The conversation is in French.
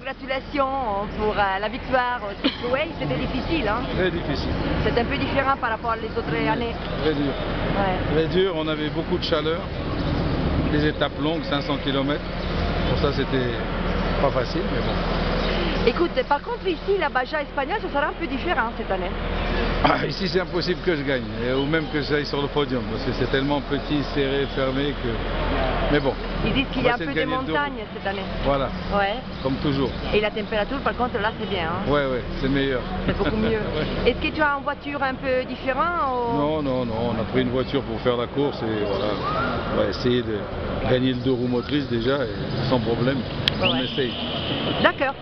congratulations pour euh, la victoire au Speedway. C'était difficile, hein Très difficile, C'est un peu différent par rapport aux autres années. très dur. Ouais. Très dur, on avait beaucoup de chaleur, des étapes longues, 500 km. Pour ça, c'était pas facile, mais bon. Écoute, par contre, ici, la Baja espagnole, ça sera un peu différent cette année. Ah, ici, c'est impossible que je gagne, ou même que j'aille sur le podium, parce que c'est tellement petit, serré, fermé que. Mais bon, Ils disent qu'il y a un peu de montagne cette année. voilà, Ouais. comme toujours. Et la température, par contre, là, c'est bien. hein. Ouais, ouais, c'est meilleur. C'est beaucoup mieux. Ouais. Est-ce que tu as une voiture un peu différente ou- Non, non, non, on a pris une voiture pour faire la course et voilà, on va essayer de gagner le deux roues motrices déjà, et sans problème, on essaye. D'accord.